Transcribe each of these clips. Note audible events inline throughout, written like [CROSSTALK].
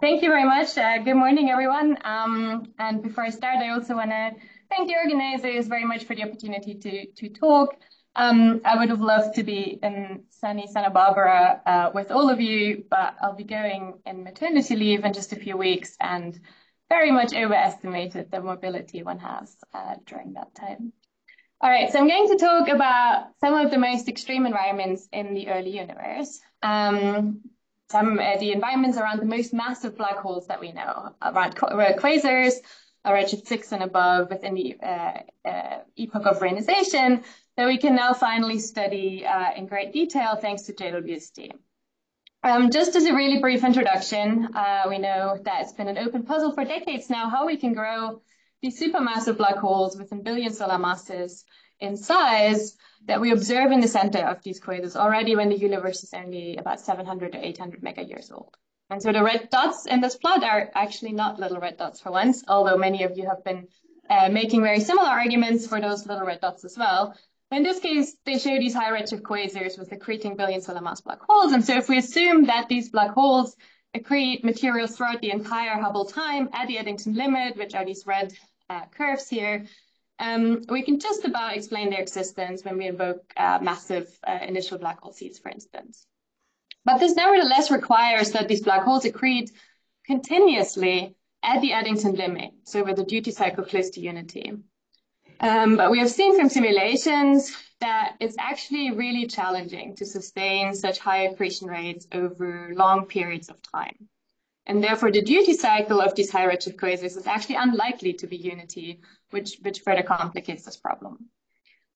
Thank you very much. Uh, good morning, everyone. Um, and before I start, I also want to thank the organizers very much for the opportunity to, to talk. Um, I would have loved to be in sunny Santa Barbara uh, with all of you, but I'll be going in maternity leave in just a few weeks and very much overestimated the mobility one has uh, during that time. All right, so I'm going to talk about some of the most extreme environments in the early universe. Um, some uh, the environments around the most massive black holes that we know, around uh, quasars, redshift 6 and above within the uh, uh, epoch of ionization that we can now finally study uh, in great detail thanks to JWST. Um, just as a really brief introduction, uh, we know that it's been an open puzzle for decades now how we can grow these supermassive black holes within billion solar masses in size that we observe in the center of these quasars already when the universe is only about 700 or 800 mega years old. And so the red dots in this plot are actually not little red dots for once, although many of you have been uh, making very similar arguments for those little red dots as well. In this case, they show these high redshift quasars with accreting billion solar mass black holes. And so if we assume that these black holes accrete materials throughout the entire Hubble time at the Eddington limit, which are these red uh, curves here, um, we can just about explain their existence when we invoke uh, massive uh, initial black hole seeds, for instance. But this nevertheless requires that these black holes accrete continuously at the Eddington limit, so with a duty cycle close to unity. Um, but we have seen from simulations that it's actually really challenging to sustain such high accretion rates over long periods of time. And therefore, the duty cycle of these redshift quasars is actually unlikely to be unity, which, which further complicates this problem.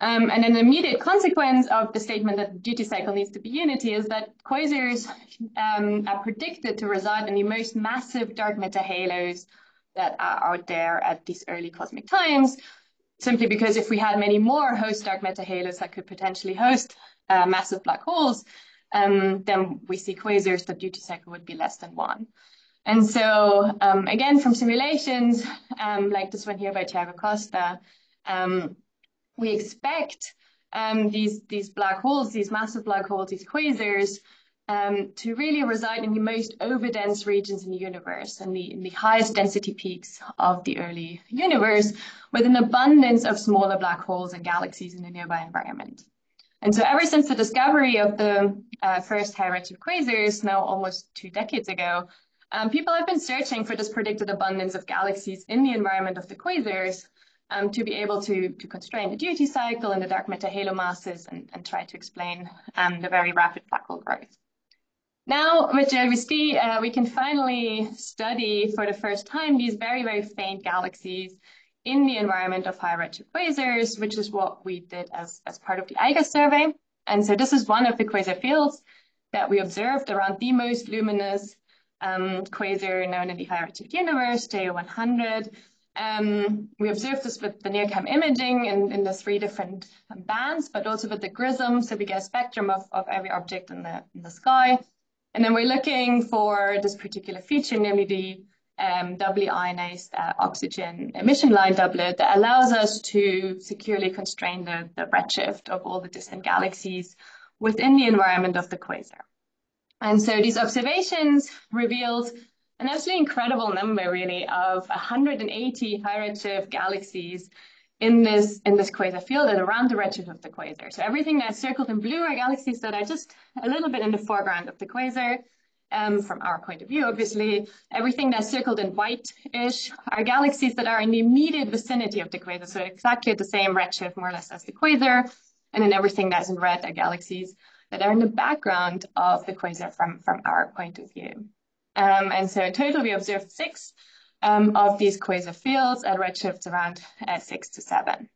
Um, and an immediate consequence of the statement that the duty cycle needs to be unity is that quasars um, are predicted to reside in the most massive dark matter halos that are out there at these early cosmic times, simply because if we had many more host dark matter halos that could potentially host uh, massive black holes, um, then we see quasars, the duty cycle would be less than one. And so um, again, from simulations, um, like this one here by Tiago Costa, um, we expect um, these, these black holes, these massive black holes, these quasars, um, to really reside in the most overdense regions in the universe and the, in the highest density peaks of the early universe with an abundance of smaller black holes and galaxies in the nearby environment. And so ever since the discovery of the uh, first high redshift quasars, now almost two decades ago, um, people have been searching for this predicted abundance of galaxies in the environment of the quasars um, to be able to, to constrain the duty cycle and the dark matter halo masses and, and try to explain um, the very rapid black hole growth. Now, with JWST, uh, we can finally study for the first time these very, very faint galaxies in the environment of high redshift quasars, which is what we did as, as part of the EIGER survey. And so this is one of the quasar fields that we observed around the most luminous um, quasar known in the high universe, J0100. Um, we observed this with the NIRCam imaging in, in the three different bands, but also with the GRISM, so we get a spectrum of, of every object in the, in the sky. And then we're looking for this particular feature, namely the um, doubly ionized uh, oxygen emission line doublet that allows us to securely constrain the, the redshift of all the distant galaxies within the environment of the quasar. And so these observations revealed an absolutely incredible number, really, of 180 high redshift galaxies in this in this quasar field and around the redshift of the quasar. So everything that's circled in blue are galaxies that are just a little bit in the foreground of the quasar. Um, from our point of view, obviously, everything that's circled in white-ish are galaxies that are in the immediate vicinity of the quasar, so exactly the same redshift, more or less, as the quasar. And then everything that's in red are galaxies that are in the background of the quasar from, from our point of view. Um, and so in total, we observed six um, of these quasar fields at redshifts around uh, six to seven.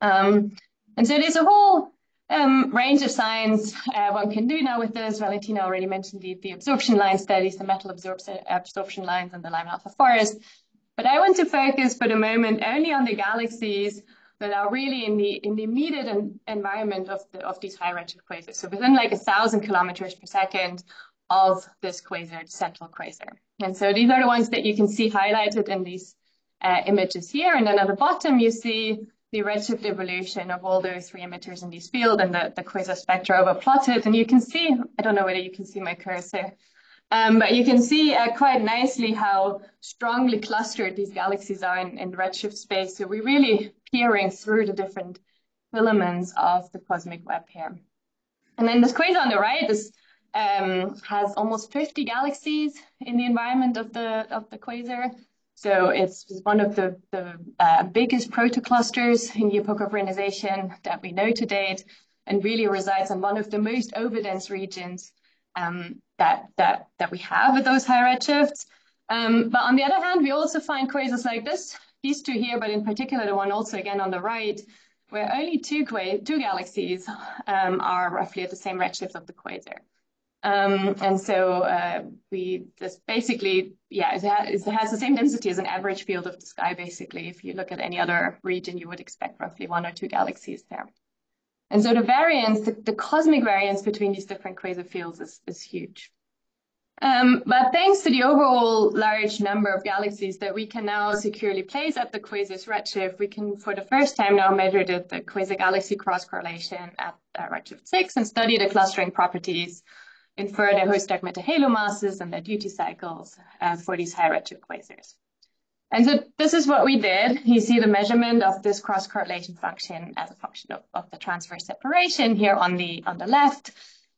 Um, and so there's a whole um, range of science uh, one can do now with this. Valentina already mentioned the, the absorption line studies, the metal absorption, absorption lines and the Lyman alpha forest. But I want to focus for the moment only on the galaxies that are really in the in the immediate environment of the of these high redshift quasars. So within like a thousand kilometers per second of this quasar, the central quasar. And so these are the ones that you can see highlighted in these uh, images here. And then at the bottom, you see the redshift evolution of all those three emitters in this field and the, the quasar spectra over plotted. And you can see, I don't know whether you can see my cursor, Um, but you can see uh, quite nicely how strongly clustered these galaxies are in, in redshift space. So we're really peering through the different filaments of the cosmic web here. And then this quasar on the right is, um, has almost 50 galaxies in the environment of the, of the quasar. So it's one of the, the uh, biggest protoclusters in the epoch of ionization that we know to date and really resides in one of the most overdense regions um, that, that, that we have with those high redshifts. Um, but on the other hand, we also find quasars like this, these two here, but in particular the one also again on the right, where only two, two galaxies um, are roughly at the same redshift of the quasar. Um, and so uh, we just basically, yeah, it has, it has, the same density as an average field of the sky, basically. If you look at any other region, you would expect roughly one or two galaxies there. And so the variance, the, the cosmic variance between these different quasar fields is, is huge. Um, but thanks to the overall large number of galaxies that we can now securely place at the quasar's redshift, we can for the first time now measure the, the quasar-galaxy cross-correlation at uh, redshift 6 and study the clustering properties, infer their host dark matter halo masses and their duty cycles uh, for these high redshift quasars. And so this is what we did. You see the measurement of this cross-correlation function as a function of, of the transverse separation here on the, on the left.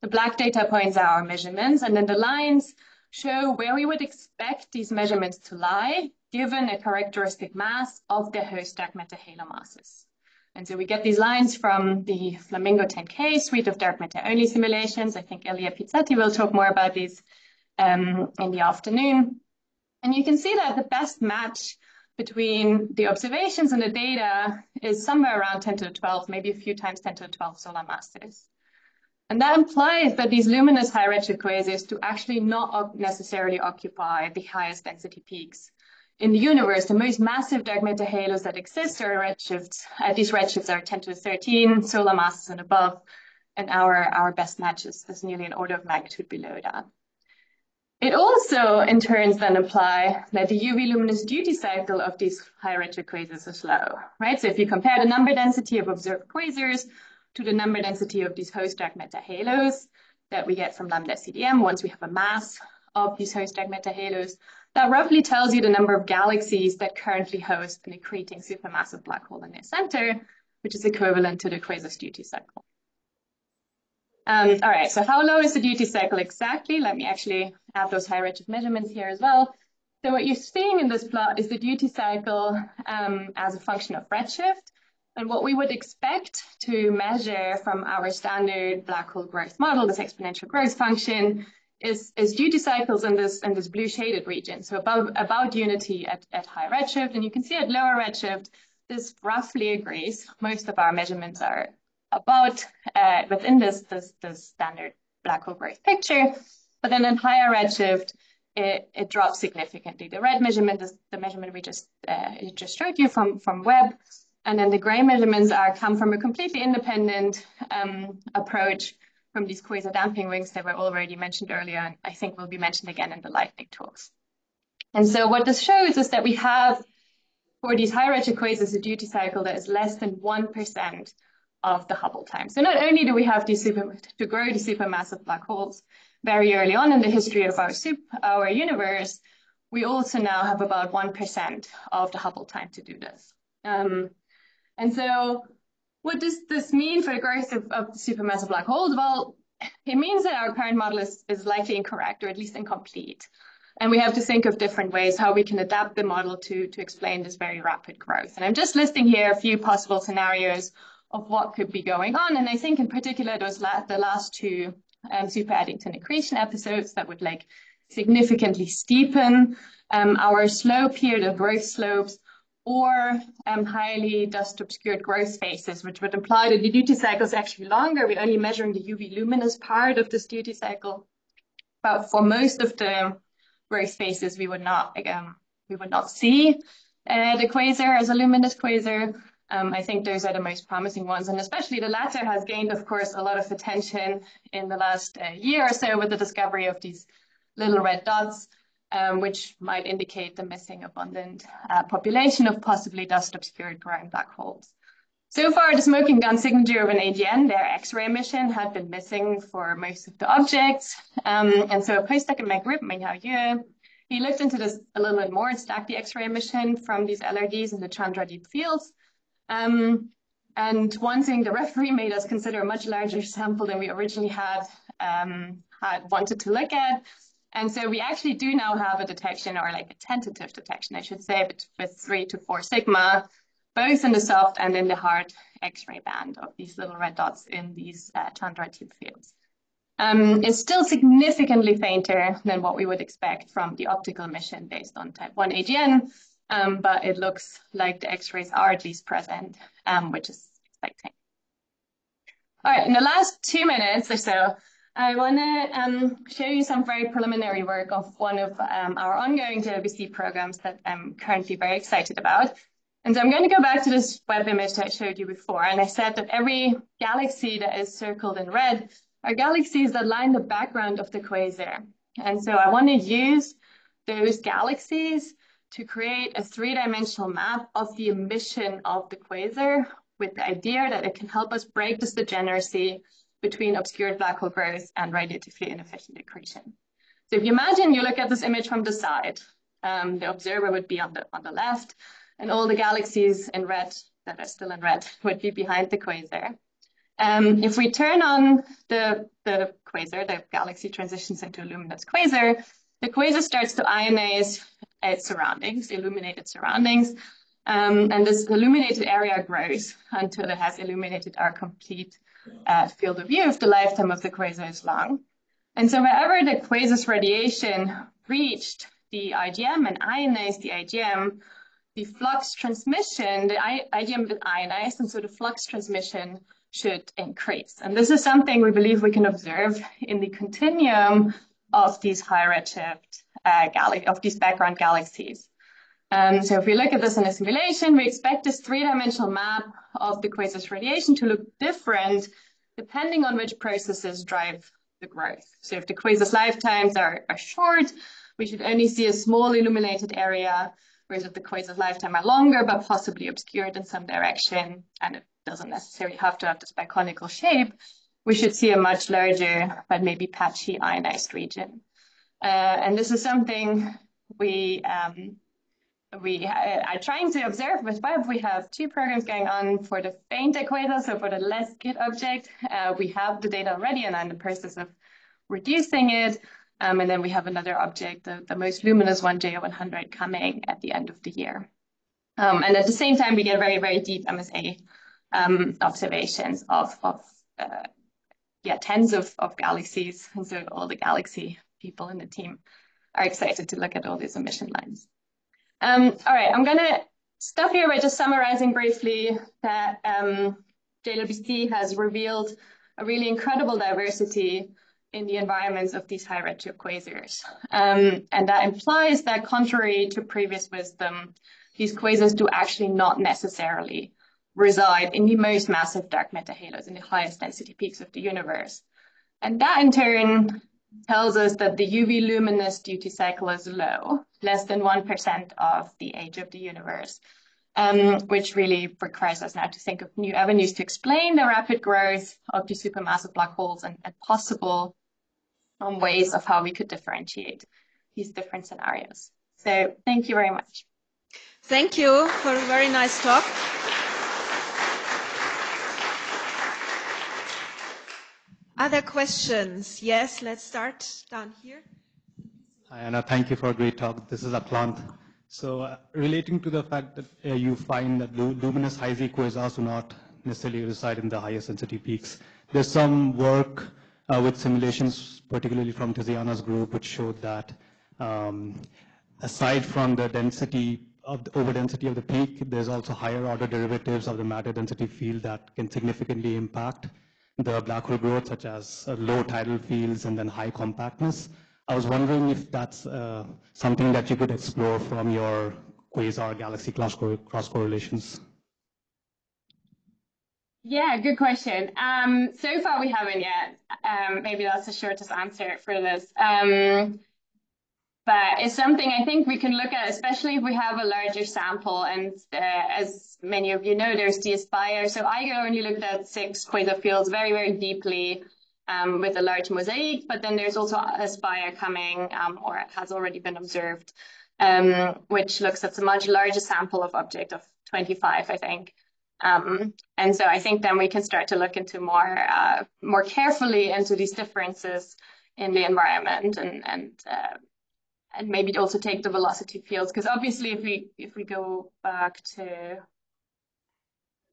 The black data points are our measurements, and then the lines show where we would expect these measurements to lie, given a characteristic mass of the host dark matter halo masses. And so we get these lines from the Flamingo 10K suite of dark matter only simulations. I think Elia Pizzati will talk more about these um, in the afternoon. And you can see that the best match between the observations and the data is somewhere around 10 to the 12, maybe a few times 10 to the 12 solar masses. And that implies that these luminous high redshift quasars do actually not necessarily occupy the highest density peaks. In the universe, the most massive dark matter halos that exist are redshifts. Uh, these redshifts are 10 to the 13 solar masses and above, and our, our best match is, is nearly an order of magnitude below that. It also, in turns, then imply that the UV luminous duty cycle of these high redshift quasars is low, right? So if you compare the number density of observed quasars to the number density of these host dark matter halos that we get from lambda CDM once we have a mass of these host dark matter halos. That roughly tells you the number of galaxies that currently host an accreting supermassive black hole in their center, which is equivalent to the quasar's duty cycle. Um, all right, so how low is the duty cycle exactly? Let me actually add those high redshift measurements here as well. So what you're seeing in this plot is the duty cycle um, as a function of redshift. And what we would expect to measure from our standard black hole growth model, this exponential growth function, is, is duty cycles in this in this blue shaded region. So above about unity at, at high redshift. And you can see at lower redshift, this roughly agrees. Most of our measurements are about uh, within this, this, this standard black hole growth picture. But then in higher redshift, it, it drops significantly. The red measurement is the measurement we just uh, just showed you from, from Webb. And then the gray measurements are come from a completely independent um, approach from these quasar damping wings that were already mentioned earlier, and I think will be mentioned again in the lightning talks. And so what this shows is that we have, for these high redshift quasars, a duty cycle that is less than 1% of the Hubble time. So not only do we have super, to grow these supermassive black holes very early on in the history of our, our universe, we also now have about 1% of the Hubble time to do this. Um, and so what does this mean for the growth of, of supermassive black holes? Well, it means that our current model is, is likely incorrect or at least incomplete. And we have to think of different ways how we can adapt the model to, to explain this very rapid growth. And I'm just listing here a few possible scenarios of what could be going on. And I think in particular, those la the last two um, super Eddington accretion episodes that would like significantly steepen um, our slope here, the growth slopes, or um, highly dust obscured growth phases, which would imply that the duty cycle is actually longer. We're only measuring the UV luminous part of this duty cycle. But for most of the growth phases, we would not, again, we would not see uh, the quasar as a luminous quasar. Um, I think those are the most promising ones, and especially the latter has gained, of course, a lot of attention in the last uh, year or so with the discovery of these little red dots um, which might indicate the missing abundant uh, population of possibly dust-obscured growing black holes. So far, the smoking gun signature of an AGN, their X-ray emission, had been missing for most of the objects. Um, and so a postdoc in my group, Minghao Yue, he looked into this a little bit more and stacked the X-ray emission from these LRDs in the Chandra Deep fields. Um, and one thing the referee made us consider a much larger sample than we originally had, um, had wanted to look at. And so we actually do now have a detection or like a tentative detection, I should say, with three to four sigma, both in the soft and in the hard X-ray band of these little red dots in these uh, Chandra Deep fields. Um, it's still significantly fainter than what we would expect from the optical emission based on type 1 AGN, um, but it looks like the X-rays are at least present, um, which is exciting. All right, in the last two minutes or so, I want to um, show you some very preliminary work of one of um, our ongoing JWST programs that I'm currently very excited about. And so I'm going to go back to this web image that I showed you before. And I said that every galaxy that is circled in red are galaxies that line the background of the quasar. And so I want to use those galaxies to create a three-dimensional map of the emission of the quasar with the idea that it can help us break this degeneracy between obscured black hole growth and radiatively inefficient accretion. So if you imagine you look at this image from the side, um, the observer would be on the, on the left, and all the galaxies in red that are still in red [LAUGHS] would be behind the quasar. Um, if we turn on the, the quasar, the galaxy transitions into a luminous quasar, the quasar starts to ionize its surroundings, illuminated surroundings, um, and this illuminated area grows until it has illuminated our complete uh, field of view if the lifetime of the quasar is long. And so wherever the quasar's radiation reached the IGM and ionized the IGM, the flux transmission, the IGM is ionized, and so the flux transmission should increase. And this is something we believe we can observe in the continuum of these high redshift uh, of these background galaxies. Um, so if we look at this in a simulation, we expect this three-dimensional map of the quasar's radiation to look different depending on which processes drive the growth. So if the quasar's lifetimes are, are short, we should only see a small illuminated area, whereas if the quasar's lifetime are longer, but possibly obscured in some direction, and it doesn't necessarily have to have this biconical shape, we should see a much larger, but maybe patchy ionized region. Uh, and this is something we um, we are trying to observe with Webb. We have two programs going on for the faint equator, so for the less kit object. Uh, we have the data already and I'm in the process of reducing it. Um, and then we have another object, the, the most luminous one, J0100, coming at the end of the year. Um, and at the same time, we get very, very deep MSA um, observations of, of uh, yeah, tens of, of galaxies. And so all the galaxy people in the team are excited to look at all these emission lines. Um, all right, I'm going to stop here by just summarizing briefly that um, JWST has revealed a really incredible diversity in the environments of these high redshift quasars. Um, and that implies that contrary to previous wisdom, these quasars do actually not necessarily reside in the most massive dark matter halos in the highest density peaks of the universe. And that in turn tells us that the UV luminous duty cycle is low, less than 1% of the age of the universe, um, which really requires us now to think of new avenues to explain the rapid growth of the supermassive black holes and, and possible um, ways of how we could differentiate these different scenarios. So thank you very much. Thank you for a very nice talk. Other questions? Yes, let's start down here. Hi, Anna. Thank you for a great talk. This is Aklant. So uh, relating to the fact that uh, you find that luminous high Z quasars do not necessarily reside in the highest density peaks, there's some work uh, with simulations, particularly from Tiziana's group, which showed that um, aside from the density of the over density of the peak, there's also higher order derivatives of the matter density field that can significantly impact the black hole growth, such as uh, low tidal fields and then high compactness. I was wondering if that's uh, something that you could explore from your quasar galaxy cross, cross correlations. Yeah, good question. Um, so far we haven't yet. Um, maybe that's the shortest answer for this. Um, but it's something I think we can look at, especially if we have a larger sample. And uh, as many of you know, there's the Aspire. So I only looked at six quasar fields very, very deeply um, with a large mosaic, but then there's also Aspire coming um, or has already been observed, um, which looks at a much larger sample of object of 25, I think. Um, and so I think then we can start to look into more uh, more carefully into these differences in the environment and and uh, and maybe also take the velocity fields because obviously if we if we go back to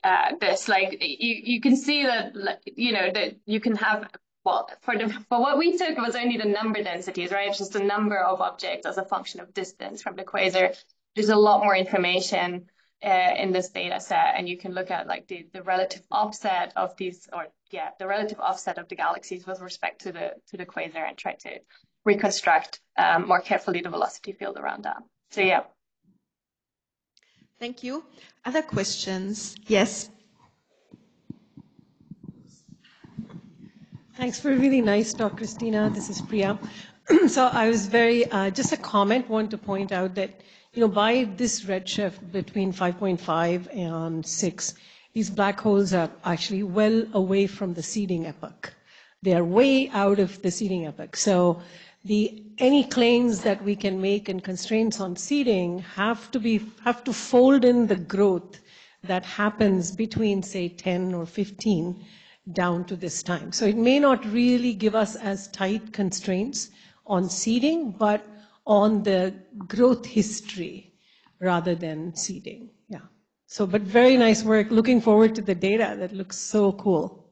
uh, this like you you can see that like, you know that you can have well for the for what we took was only the number densities right? It's just the number of objects as a function of distance from the quasar there's a lot more information uh, in this data set and you can look at like the, the relative offset of these or yeah the relative offset of the galaxies with respect to the to the quasar and try to reconstruct um, more carefully the velocity field around that. So yeah. Thank you. Other questions? Yes. Thanks for a really nice talk, Christina. This is Priya. [CLEARS THROAT] so I was very, uh, just a comment, want to point out that, you know, by this redshift between 5.5 and 6, these black holes are actually well away from the seeding epoch. They are way out of the seeding epoch. So the any claims that we can make and constraints on seeding have to be have to fold in the growth that happens between say 10 or 15 down to this time. So it may not really give us as tight constraints on seeding, but on the growth history rather than seeding. Yeah. So, but very nice work. Looking forward to the data. That looks so cool.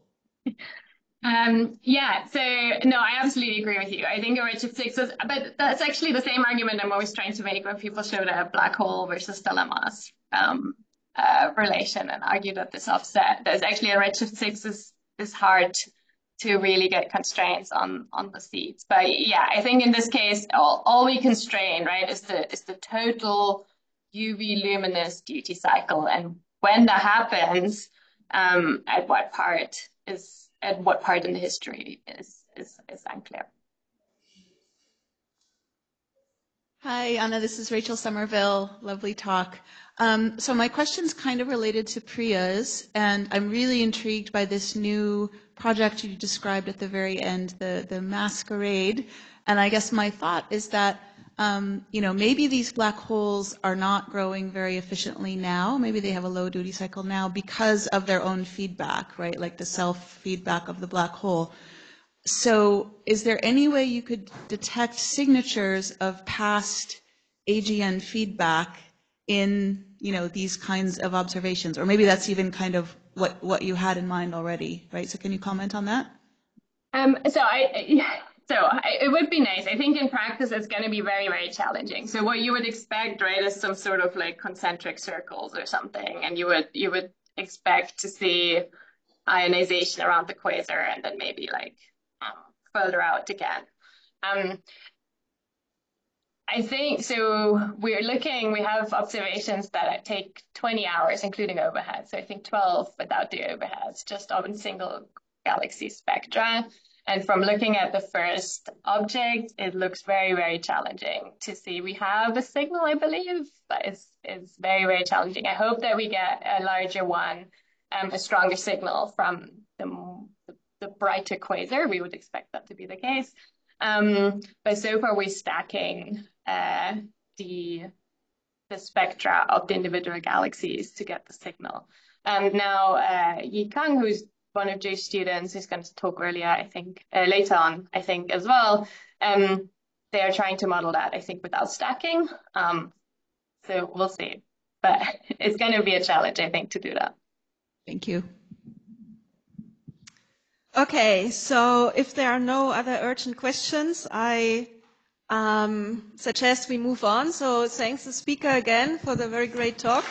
Um, yeah, so no, I absolutely agree with you. I think a redshift six but that's actually the same argument I'm always trying to make when people show the black hole versus stellar mass um, uh, relation and argue that this offset, there's actually a redshift six is is hard to really get constraints on on the seeds. But yeah, I think in this case, all, all we constrain right is the is the total UV luminous duty cycle, and when that happens, um, at what part is and what part in the history is, is, is unclear. Hi, Anna. This is Rachel Somerville. Lovely talk. Um, so my question's kind of related to Priya's, and I'm really intrigued by this new project you described at the very end, the, the masquerade. And I guess my thought is that um, you know, maybe these black holes are not growing very efficiently now. Maybe they have a low duty cycle now because of their own feedback, right? Like the self feedback of the black hole. So is there any way you could detect signatures of past AGN feedback in, you know, these kinds of observations? Or maybe that's even kind of what, what you had in mind already, right? So can you comment on that? Um, so I, so it would be nice. I think in practice it's going to be very, very challenging. So what you would expect, right, is some sort of like concentric circles or something, and you would you would expect to see ionization around the quasar, and then maybe like um, further out again. Um, I think so. We're looking. We have observations that take 20 hours, including overhead. So I think 12 without the overheads, just on single galaxy spectra. And from looking at the first object, it looks very, very challenging to see. We have a signal, I believe, but it's, it's very, very challenging. I hope that we get a larger one, um, a stronger signal from the, the brighter quasar. We would expect that to be the case. Um, but so far, we're stacking uh, the the spectra of the individual galaxies to get the signal. And now uh, Yi Kang, who's one of Jay's students who's going to talk earlier, I think, uh, later on, I think as well. Um, they are trying to model that, I think, without stacking. Um, so we'll see. But [LAUGHS] it's going to be a challenge, I think, to do that. Thank you. Okay, so if there are no other urgent questions, I um, suggest we move on. So thanks the speaker again for the very great talk.